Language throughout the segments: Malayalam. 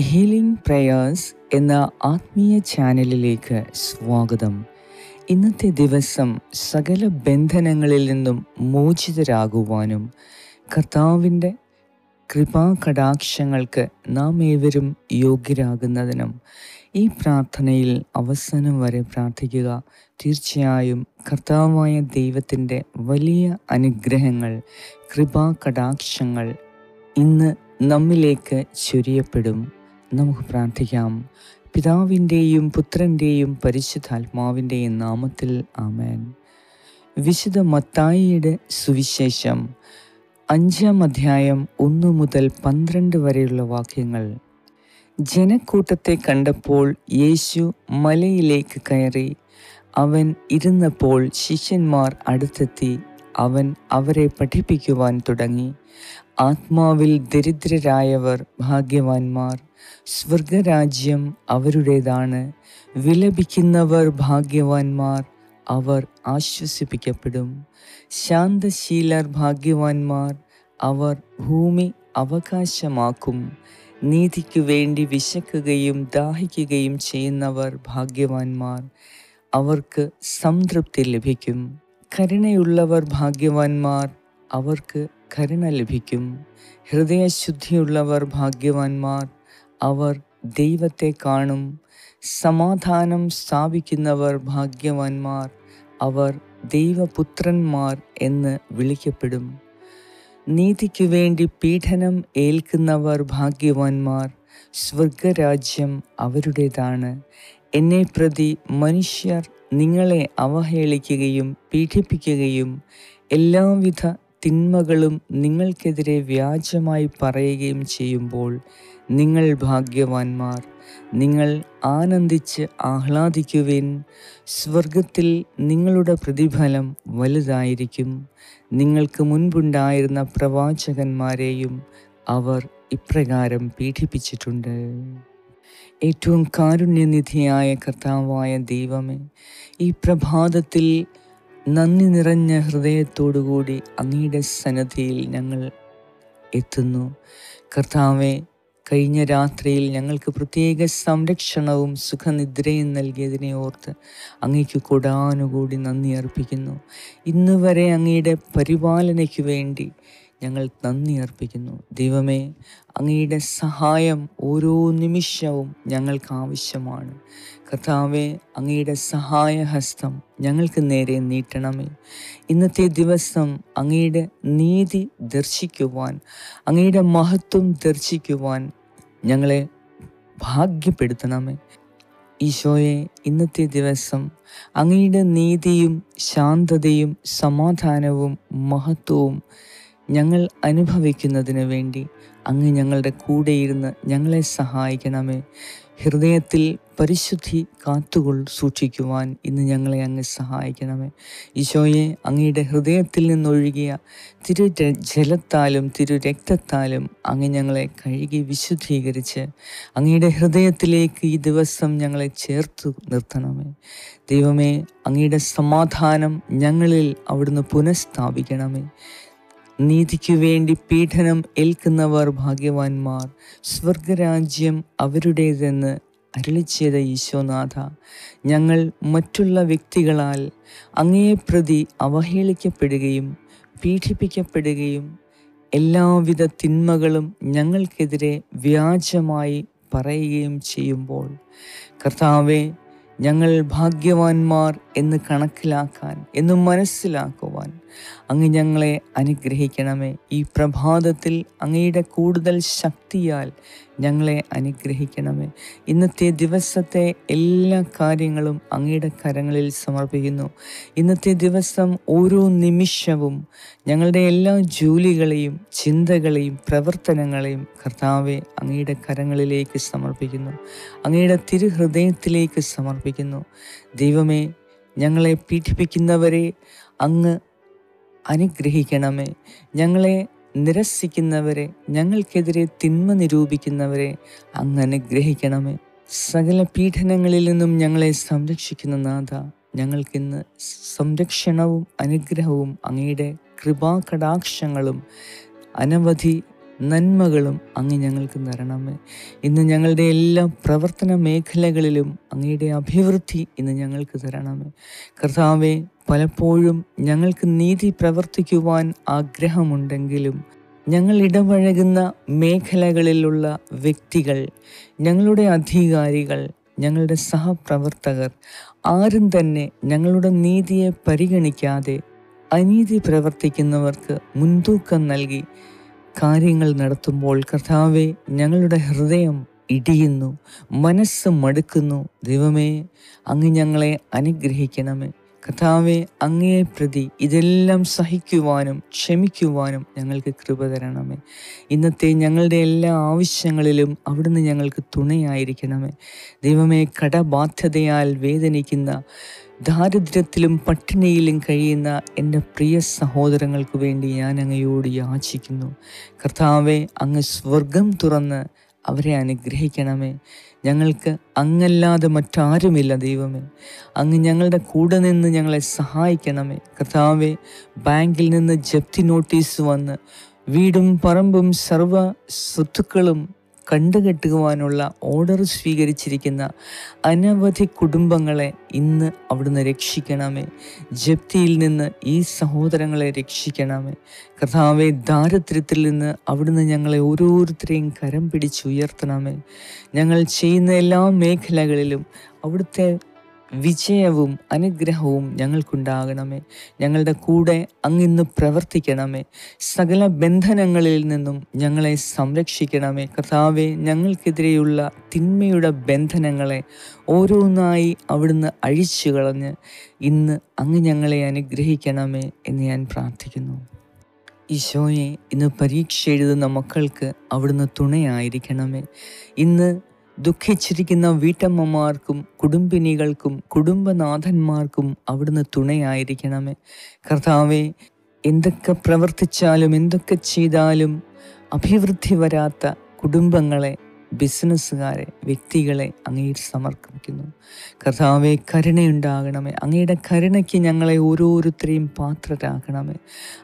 ഹീലിംഗ് പ്രേയേഴ്സ് എന്ന ആത്മീയ ചാനലിലേക്ക് സ്വാഗതം. ഇന്നത്തെ ദിവസം സകല ബന്ധനങ്ങളിൽ നിന്നും മോചിതരാകുവാനും കർത്താവിന്റെ കൃപാകടാക്ഷങ്ങൾക്ക് നാം ഏവരും യോഗ്യരാകുന്നതിനും ഈ പ്രാർത്ഥനയിൽ അവസാനം വരെ പ്രാർത്ഥിക്കുക. തീർച്ചയായും കർത്താവായ ദൈവത്തിന്റെ വലിയ അനുഗ്രഹങ്ങൾ കൃപാകടാക്ഷങ്ങൾ ഇന്ന് നമ്മിലേക്ക് ചൊരിയപ്പെടും. നമുക്ക് പ്രാർത്ഥിക്കാം. പിതാവിന്റെയും പുത്രന്റെയും പരിശുദ്ധാത്മാവിന്റെയും നാമത്തിൽ ആമേൻ. വിശുദ്ധ മത്തായിയുടെ സുവിശേഷം അഞ്ചാം അധ്യായം ഒന്ന് മുതൽ പന്ത്രണ്ട് വരെയുള്ള വാക്യങ്ങൾ. ജനക്കൂട്ടത്തെ കണ്ടപ്പോൾ യേശു മലയിലേക്ക് കയറി. അവൻ ഇരുന്നപ്പോൾ ശിഷ്യന്മാർ അടുത്തെത്തി. അവൻ അവരെ പഠിപ്പിക്കുവാൻ തുടങ്ങി. ആത്മാവിൽ ദരിദ്രരായവർ ഭാഗ്യവാന്മാർ. സ്വർഗരാജ്യം അവരുടേതാണ്. വിലപിക്കുന്നവർ ഭാഗ്യവാന്മാർ അവർ ആശ്വസിപ്പിക്കപ്പെടും. ശാന്തശീലർ ഭാഗ്യവാന്മാർ അവർ ഭൂമി അവകാശമാക്കും. നീതിക്കു വേണ്ടി വിശക്കുകയും ദാഹിക്കുകയും ചെയ്യുന്നവർ ഭാഗ്യവാന്മാർ അവർക്ക് സംതൃപ്തി ലഭിക്കും. കരുണയുള്ളവർ ഭാഗ്യവാന്മാർ അവർക്ക് കരുണ ലഭിക്കും. ഹൃദയശുദ്ധിയുള്ളവർ ഭാഗ്യവാന്മാർ അവർ ദൈവത്തെ കാണും. സമാധാനം സ്ഥാപിക്കുന്നവർ ഭാഗ്യവാന്മാർ. അവർ ദൈവപുത്രന്മാർ എന്ന് വിളിക്കപ്പെടും. നീതിക്കു വേണ്ടി പീഡനം ഏൽക്കുന്നവർ ഭാഗ്യവാന്മാർ. സ്വർഗരാജ്യം അവരുടേതാണ്. എന്നെ പ്രതി മനുഷ്യർ നിങ്ങളെ അവഹേളിക്കുകയും പീഡിപ്പിക്കുകയും എല്ലാവിധ തിന്മകളും നിങ്ങൾക്കെതിരെ വ്യാജമായി പറയുകയും ചെയ്യുമ്പോൾ നിങ്ങൾ ഭാഗ്യവാന്മാർ. നിങ്ങൾ ആനന്ദിച്ച് ആഹ്ലാദിക്കുവിൻ. സ്വർഗത്തിൽ നിങ്ങളുടെ പ്രതിഫലം വലുതായിരിക്കും. നിങ്ങൾക്ക് മുൻപുണ്ടായിരുന്ന പ്രവാചകന്മാരെയും അവർ ഇപ്രകാരം പീഡിപ്പിച്ചിട്ടുണ്ട്. ഏറ്റവും കാരുണ്യനിധിയായ കർത്താവായ ദൈവമേ ഈ പ്രഭാതത്തിൽ നന്ദി നിറഞ്ഞ ഹൃദയത്തോടുകൂടി അങ്ങയുടെ സന്നദ്ധിയിൽ ഞങ്ങൾ എത്തുന്നു. കർത്താവെ കഴിഞ്ഞ രാത്രിയിൽ ഞങ്ങൾക്ക് പ്രത്യേക സംരക്ഷണവും സുഖനിദ്രയും നൽകിയതിനെ ഓർത്ത് അങ്ങയ്ക്ക് കൊടാനുകൂടി നന്ദി അർപ്പിക്കുന്നു. ഇന്ന് വരെ അങ്ങയുടെ പരിപാലനയ്ക്ക് വേണ്ടി ഞങ്ങൾ നന്ദി അർപ്പിക്കുന്നു. ദൈവമേ അങ്ങയുടെ സഹായം ഓരോ നിമിഷവും ഞങ്ങൾക്ക് ആവശ്യമാണ്. കർത്താവെ അങ്ങയുടെ സഹായഹസ്തം ഞങ്ങൾക്ക് നേരെ നീട്ടണമേ. ഇന്നത്തെ ദിവസം അങ്ങയുടെ നീതി ദർശിക്കുവാൻ അങ്ങയുടെ മഹത്വം ദർശിക്കുവാൻ ഞങ്ങളെ ഭാഗ്യപ്പെടുത്തണമേ. ഈശോയെ ഇന്നത്തെ ദിവസം അങ്ങയുടെ നീതിയും ശാന്തതയും സമാധാനവും മഹത്വവും ഞങ്ങൾ അനുഭവിക്കുന്നതിന് വേണ്ടി അങ്ങ് ഞങ്ങളുടെ കൂടെയിരുന്ന് ഞങ്ങളെ സഹായിക്കണമേ. ഹൃദയത്തിൽ പരിശുദ്ധി കാത്തുകൊൾ സൂക്ഷിക്കുവാൻ ഇന്ന് ഞങ്ങളെ അങ്ങ് സഹായിക്കണമേ. ഈശോയെ അങ്ങയുടെ ഹൃദയത്തിൽ നിന്നൊഴുകിയ തിരു ജലത്താലും തിരു രക്തത്താലും അങ്ങ് ഞങ്ങളെ കഴുകി വിശുദ്ധീകരിച്ച് അങ്ങയുടെ ഹൃദയത്തിലേക്ക് ഈ ദിവസം ഞങ്ങളെ ചേർത്ത് നിർത്തണമേ. ദൈവമേ അങ്ങയുടെ സമാധാനം ഞങ്ങളിൽ അവിടുന്ന് പുനഃസ്ഥാപിക്കണമേ. നീതിക്കു വേണ്ടി പീഡനം ഏൽക്കുന്നവർ ഭാഗ്യവാന്മാർ. സ്വർഗരാജ്യം അവരുടേതെന്ന് അരുളിച്ചെയ്ത ഈശോനാഥ ഞങ്ങൾ മറ്റുള്ള വ്യക്തികളാൽ അങ്ങയെ പ്രതി അവഹേളിക്കപ്പെടുകയും പീഡിപ്പിക്കപ്പെടുകയും എല്ലാവിധ തിന്മകളും ഞങ്ങൾക്കെതിരെ വ്യാജമായി പറയുകയും ചെയ്യുമ്പോൾ കർത്താവെ ഞങ്ങൾ ഭാഗ്യവാന്മാർ എന്ന് കണക്കിലാക്കാൻ എന്ന് മനസ്സിലാക്കുവാൻ അങ്ങ് ഞങ്ങളെ അനുഗ്രഹിക്കണമേ. ഈ പ്രഭാതത്തിൽ അങ്ങയുടെ കൂടുതൽ ശക്തിയാൽ ഞങ്ങളെ അനുഗ്രഹിക്കണമേ. ഇന്നത്തെ ദിവസത്തെ എല്ലാ കാര്യങ്ങളും അങ്ങയുടെ കരങ്ങളിൽ സമർപ്പിക്കുന്നു. ഇന്നത്തെ ദിവസം ഓരോ നിമിഷവും ഞങ്ങളുടെ എല്ലാ ജോലികളെയും ചിന്തകളെയും പ്രവർത്തനങ്ങളെയും കർത്താവെ അങ്ങയുടെ കരങ്ങളിലേക്ക് സമർപ്പിക്കുന്നു. അങ്ങയുടെ തിരുഹൃദയത്തിലേക്ക് സമർപ്പിക്കുന്നു. ദൈവമേ ഞങ്ങളെ പീഡിപ്പിക്കുന്നവരെ അങ്ങ് അനുഗ്രഹിക്കണമേ. ഞങ്ങളെ നിരസിക്കുന്നവരെ ഞങ്ങൾക്കെതിരെ തിന്മ നിരൂപിക്കുന്നവരെ അങ്ങ് അനുഗ്രഹിക്കണമേ. സകല പീഡനങ്ങളിൽ നിന്നും ഞങ്ങളെ സംരക്ഷിക്കുന്ന നാഥ ഞങ്ങൾക്കിന്ന് സംരക്ഷണവും അനുഗ്രഹവും അങ്ങയുടെ കൃപാകടാക്ഷങ്ങളും അനവധി നന്മകളും അങ്ങ് ഞങ്ങൾക്ക് തരണമേ. ഇന്ന് ഞങ്ങളുടെ എല്ലാ പ്രവർത്തന മേഖലകളിലും അങ്ങയുടെ അഭിവൃദ്ധി ഇന്ന് ഞങ്ങൾക്ക് തരണമേ. കർത്താവെ പലപ്പോഴും ഞങ്ങൾക്ക് നീതി പ്രവർത്തിക്കുവാൻ ആഗ്രഹമുണ്ടെങ്കിലും ഞങ്ങൾ ഇടപഴകുന്ന മേഖലകളിലുള്ള വ്യക്തികൾ ഞങ്ങളുടെ അധികാരികൾ ഞങ്ങളുടെ സഹപ്രവർത്തകർ ആരും തന്നെ ഞങ്ങളുടെ നീതിയെ പരിഗണിക്കാതെ അനീതി പ്രവർത്തിക്കുന്നവർക്ക് മുൻതൂക്കം നൽകി കാര്യങ്ങൾ നടത്തുമ്പോൾ കർത്താവെ ഞങ്ങളുടെ ഹൃദയം ഇടിയുന്നു മനസ്സ് മടുക്കുന്നു. ദൈവമേ അങ്ങ് ഞങ്ങളെ അനുഗ്രഹിക്കണമേ. കർത്താവെ അങ്ങയെ പ്രതി ഇതെല്ലാം സഹിക്കുവാനും ക്ഷമിക്കുവാനും ഞങ്ങൾക്ക് കൃപ തരണമേ. ഇന്നത്തെ ഞങ്ങളുടെ എല്ലാ ആവശ്യങ്ങളിലും അവിടുന്ന് ഞങ്ങൾക്ക് തുണയായിരിക്കണമേ. ദൈവമേ കടബാധ്യതയാൽ വേദനിക്കുന്ന ദാരിദ്ര്യത്തിലും പട്ടിണിയിലും കഴിയുന്ന എന്റെ പ്രിയ സഹോദരങ്ങൾക്ക് വേണ്ടി ഞാൻ അങ്ങയോട് യാചിക്കുന്നു. കർത്താവെ അങ്ങ് സ്വർഗം തുറന്ന് അവരെ അനുഗ്രഹിക്കണമേ. ഞങ്ങൾക്ക് അങ്ങല്ലാതെ മറ്റാരുമില്ല ദൈവമേ. അങ്ങ് ഞങ്ങളുടെ കൂടെ നിന്ന് ഞങ്ങളെ സഹായിക്കണമേ. കർത്താവെ ബാങ്കിൽ നിന്ന് ജപ്തി നോട്ടീസ് വന്ന് വീടും പറമ്പും സർവ സ്വത്തുക്കളും കണ്ടുകെട്ടുവാനുള്ള ഓർഡർ സ്വീകരിച്ചിരിക്കുന്ന അനവധി കുടുംബങ്ങളെ ഇന്ന് അവിടുന്ന് രക്ഷിക്കണമേ. ജപ്തിയിൽ നിന്ന് ഈ സഹോദരങ്ങളെ രക്ഷിക്കണമേ. കർത്താവെ ദാരിദ്ര്യത്തിൽ നിന്ന് അവിടുന്ന് ഞങ്ങളെ ഓരോരുത്തരെയും കരം പിടിച്ചുയർത്തണമേ ഞങ്ങൾ ചെയ്യുന്ന എല്ലാ മേഖലകളിലും അവിടുത്തെ വിജയവും അനുഗ്രഹവും ഞങ്ങൾക്കുണ്ടാകണമേ. ഞങ്ങളുടെ കൂടെ അങ്ങിന്ന് പ്രവർത്തിക്കണമേ. സകല ബന്ധനങ്ങളിൽ നിന്നും ഞങ്ങളെ സംരക്ഷിക്കണമേ. കർത്താവെ ഞങ്ങൾക്കെതിരെയുള്ള തിന്മയുടെ ബന്ധനങ്ങളെ ഓരോന്നായി അവിടുന്ന് അഴിച്ചു കളഞ്ഞ് ഇന്ന് അങ്ങ് ഞങ്ങളെ അനുഗ്രഹിക്കണമേ എന്ന് ഞാൻ പ്രാർത്ഥിക്കുന്നു. ഈശോയെ ഇന്ന് പരീക്ഷ എഴുതുന്ന മക്കൾക്ക് അവിടുന്ന് തുണയായിരിക്കണമേ. ഇന്ന് ദുഃഖിച്ചിരിക്കുന്ന വീട്ടമ്മമാർക്കും കുടുംബിനികൾക്കും കുടുംബനാഥന്മാർക്കും അവിടുന്ന് തുണയായിരിക്കണമേ. കർത്താവെ എന്തൊക്കെ പ്രവർത്തിച്ചാലും എന്തൊക്കെ ചെയ്താലും അഭിവൃദ്ധി വരാത്ത കുടുംബങ്ങളെ ബിസിനസ്സുകാരെ വ്യക്തികളെ അങ്ങയിൽ സമർപ്പിക്കുന്നു. കർത്താവെ കരുണയുണ്ടാകണമേ. അങ്ങയുടെ കരുണയ്ക്ക് ഞങ്ങളെ ഓരോരുത്തരെയും പാത്രരാകണമേ.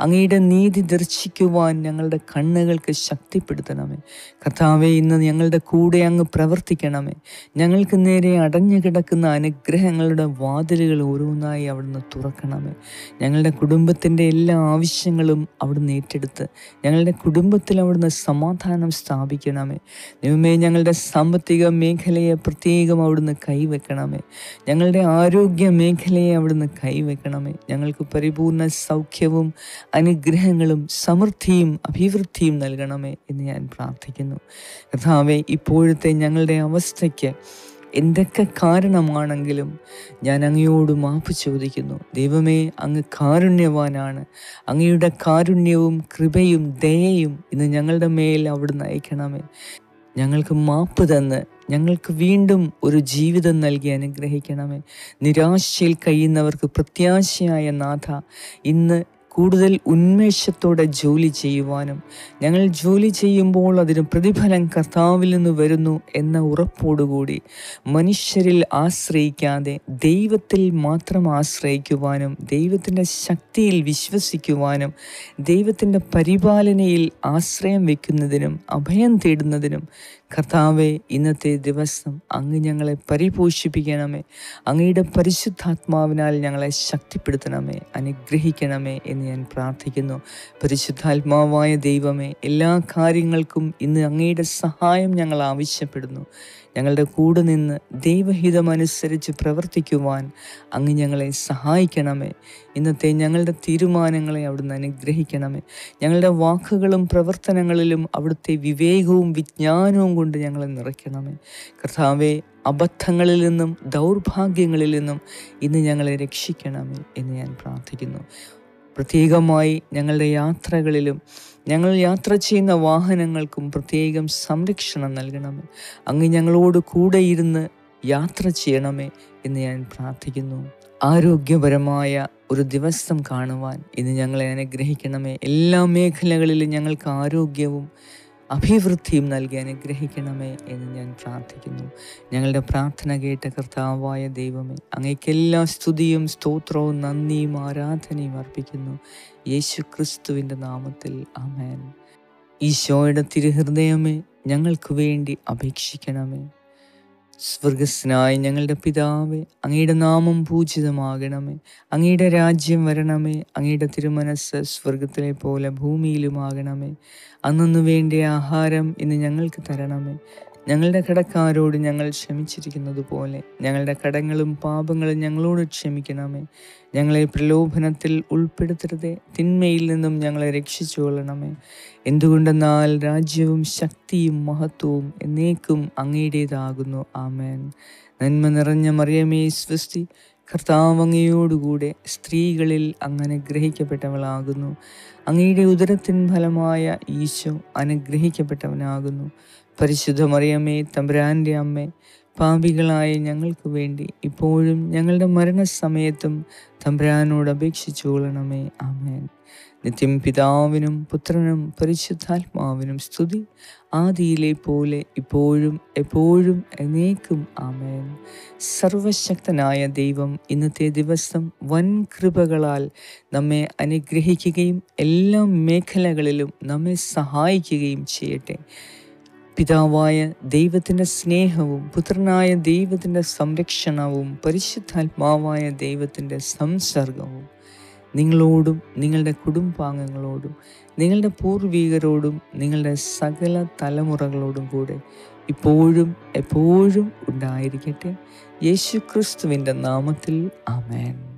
അങ്ങയുടെ നീതി ദർശിക്കുവാൻ ഞങ്ങളുടെ കണ്ണുകൾക്ക് ശക്തിപ്പെടുത്തണമേ. കർത്താവെ ഇന്ന് ഞങ്ങളുടെ കൂടെ അങ്ങ് പ്രവർത്തിക്കണമേ. ഞങ്ങൾക്ക് നേരെ അടഞ്ഞു കിടക്കുന്ന അനുഗ്രഹങ്ങളുടെ വാതിലുകൾ ഓരോന്നായി അവിടുന്ന് തുറക്കണമേ. ഞങ്ങളുടെ കുടുംബത്തിന്റെ എല്ലാ ആവശ്യങ്ങളും അവിടുന്ന് ഏറ്റെടുത്ത് ഞങ്ങളുടെ കുടുംബത്തിൽ അവിടുന്ന് സമാധാനം സ്ഥാപിക്കണമേ. ദൈവമേ ഞങ്ങളുടെ സാമ്പത്തിക മേഖലയെ പ്രത്യേകം അവിടുന്ന് കൈവെക്കണമേ. ഞങ്ങളുടെ ആരോഗ്യ മേഖലയെ അവിടുന്ന് കൈവെക്കണമേ. ഞങ്ങൾക്ക് പരിപൂർണ സൗഖ്യവും അനുഗ്രഹങ്ങളും സമൃദ്ധിയും അഭിവൃദ്ധിയും നൽകണമേ എന്ന് ഞാൻ പ്രാർത്ഥിക്കുന്നു. കഥാവേ ഇപ്പോഴത്തെ ഞങ്ങളുടെ അവസ്ഥയ്ക്ക് എന്തൊക്കെ കാരണമാണെങ്കിലും ഞാൻ അങ്ങയോട് മാപ്പ് ചോദിക്കുന്നു. ദൈവമേ അങ്ങ് കാരുണ്യവാനാണ്. അങ്ങയുടെ കാരുണ്യവും കൃപയും ദയയും ഇന്ന് ഞങ്ങളുടെ മേൽ അവിടുന്ന് അയക്കണമേ. ഞങ്ങൾക്ക് മാപ്പ് തന്ന് ഞങ്ങൾക്ക് വീണ്ടും ഒരു ജീവിതം നൽകി അനുഗ്രഹിക്കണമേ. നിരാശയിൽ കഴിയുന്നവർക്ക് പ്രത്യാശയായ നാഥ ഇന്ന് കൂടുതൽ ഉന്മേഷത്തോടെ ജോലി ചെയ്യുവാനും ഞങ്ങൾ ജോലി ചെയ്യുമ്പോൾ അതിന് പ്രതിഫലം കർത്താവിൽ നിന്ന് വരുന്നു എന്ന ഉറപ്പോടുകൂടി മനുഷ്യരിൽ ആശ്രയിക്കാതെ ദൈവത്തിൽ മാത്രം ആശ്രയിക്കുവാനും ദൈവത്തിന്റെ ശക്തിയിൽ വിശ്വസിക്കുവാനും ദൈവത്തിന്റെ പരിപാലനയിൽ ആശ്രയം വെക്കുന്നതിനും അഭയം തേടുന്നതിനും കർത്താവെ ഇന്നത്തെ ദിവസം അങ്ങ് ഞങ്ങളെ പരിപോഷിപ്പിക്കണമേ. അങ്ങയുടെ പരിശുദ്ധാത്മാവിനാൽ ഞങ്ങളെ ശക്തിപ്പെടുത്തണമേ. അനുഗ്രഹിക്കണമേ എന്ന് ഞാൻ പ്രാർത്ഥിക്കുന്നു. പരിശുദ്ധാത്മാവായ ദൈവമേ എല്ലാ കാര്യങ്ങൾക്കും ഇന്ന് അങ്ങയുടെ സഹായം ഞങ്ങൾ ആവശ്യപ്പെടുന്നു. ഞങ്ങളുടെ കൂടെ നിന്ന് ദൈവഹിതമനുസരിച്ച് പ്രവർത്തിക്കുവാൻ അങ്ങ് ഞങ്ങളെ സഹായിക്കണമേ. ഇന്നത്തെ ഞങ്ങളുടെ തീരുമാനങ്ങളെ അവിടുന്ന് അനുഗ്രഹിക്കണമേ. ഞങ്ങളുടെ വാക്കുകളും പ്രവർത്തനങ്ങളിലും അവിടുത്തെ വിവേകവും വിജ്ഞാനവും കൊണ്ട് ഞങ്ങളെ നിറയ്ക്കണമേ. കർത്താവെ അബദ്ധങ്ങളിൽ നിന്നും ദൗർഭാഗ്യങ്ങളിൽ നിന്നും ഇന്ന് ഞങ്ങളെ രക്ഷിക്കണമേ എന്ന് ഞാൻ പ്രാർത്ഥിക്കുന്നു. പ്രത്യേകമായി ഞങ്ങളുടെ യാത്രകളിലും ഞങ്ങൾ യാത്ര ചെയ്യുന്ന വാഹനങ്ങൾക്കും പ്രത്യേകം സംരക്ഷണം നൽകണമേ. അങ്ങ് ഞങ്ങളോട് കൂടെ ഇരുന്ന് യാത്ര ചെയ്യണമേ എന്ന് ഞാൻ പ്രാർത്ഥിക്കുന്നു. ആരോഗ്യപരമായ ഒരു ദിവസം കാണുവാൻ ഇന്ന് ഞങ്ങളെ അനുഗ്രഹിക്കണമേ. എല്ലാ മേഖലകളിലും ഞങ്ങൾക്ക് ആരോഗ്യവും അഭിവൃദ്ധിയും നൽകി അനുഗ്രഹിക്കണമേ എന്ന് ഞാൻ പ്രാർത്ഥിക്കുന്നു. ഞങ്ങളുടെ പ്രാർത്ഥന കേട്ട കർത്താവായ ദൈവമേ അങ്ങേക്കെല്ലാ സ്തുതിയും സ്തോത്രവും നന്ദിയും ആരാധനയും അർപ്പിക്കുന്നു. യേശു ക്രിസ്തുവിന്റെ നാമത്തിൽ അമേൻ ഈശോയുടെ തിരുഹൃദയമേ ഞങ്ങൾക്ക് വേണ്ടി അപേക്ഷിക്കണമേ. സ്വർഗസ്നായ ഞങ്ങളുടെ പിതാവേ അങ്ങയുടെ നാമം പൂജിതമാകണമേ. അങ്ങയുടെ രാജ്യം വരണമേ. അങ്ങയുടെ തിരുമനസ് സ്വർഗത്തിലെ പോലെ ഭൂമിയിലുമാകണമേ. അന്നു വേണ്ടിയ ആഹാരം ഇന്ന് ഞങ്ങൾക്ക് തരണമേ. ഞങ്ങളുടെ കടക്കാരോട് ഞങ്ങൾ ക്ഷമിച്ചിരിക്കുന്നത് പോലെ ഞങ്ങളുടെ കടങ്ങളും പാപങ്ങളും ഞങ്ങളോട് ക്ഷമിക്കണമേ. ഞങ്ങളെ പ്രലോഭനത്തിൽ ഉൾപ്പെടുത്തരുതേ. തിന്മയിൽ നിന്നും ഞങ്ങളെ രക്ഷിച്ചു കൊള്ളണമേ എന്തുകൊണ്ടെന്നാൽ രാജ്യവും ശക്തിയും മഹത്വവും എന്നേക്കും അങ്ങയുടേതാകുന്നു. ആമേൻ. നന്മ നിറഞ്ഞ മറിയമേ സ്വസ്തി കർത്താവങ്ങയോടുകൂടെ സ്ത്രീകളിൽ അങ്ങനെ ഗ്രഹിക്കപ്പെട്ടവളാകുന്നു. അങ്ങയുടെ ഉദരത്തിൻ ഫലമായ ഈശോ അനുഗ്രഹിക്കപ്പെട്ടവനാകുന്നു. പരിശുദ്ധ മറിയമ്മേ തമ്പുരാന്റെ അമ്മേ പാപികളായ ഞങ്ങൾക്ക് വേണ്ടി ഇപ്പോഴും ഞങ്ങളുടെ മരണസമയത്തും തമ്പുരാനോട് അപേക്ഷിച്ചു കൊള്ളണമേ. ആമേൻ. നിത്യം പിതാവിനും പുത്രനും പരിശുദ്ധാത്മാവിനും സ്തുതി. ആദിയിലെ പോലെ ഇപ്പോഴും എപ്പോഴും എന്നേക്കും ആമേൻ. സർവശക്തനായ ദൈവം ഇന്നത്തെ ദിവസം വൻ കൃപകളാൽ നമ്മെ അനുഗ്രഹിക്കുകയും എല്ലാ മേഖലകളിലും നമ്മെ സഹായിക്കുകയും ചെയ്യട്ടെ. പിതാവായ ദൈവത്തിന്റെ സ്നേഹവും പുത്രനായ ദൈവത്തിന്റെ സംരക്ഷണവും പരിശുദ്ധാത്മാവായ ദൈവത്തിന്റെ സംസർഗവും നിങ്ങളോടും നിങ്ങളുടെ കുടുംബാംഗങ്ങളോടും നിങ്ങളുടെ പൂർവീകരോടും നിങ്ങളുടെ സകല തലമുറകളോടും കൂടെ ഇപ്പോഴും എപ്പോഴും ഉണ്ടായിരിക്കട്ടെ. യേശു ക്രിസ്തുവിന്റെ നാമത്തിൽ ആമേൻ.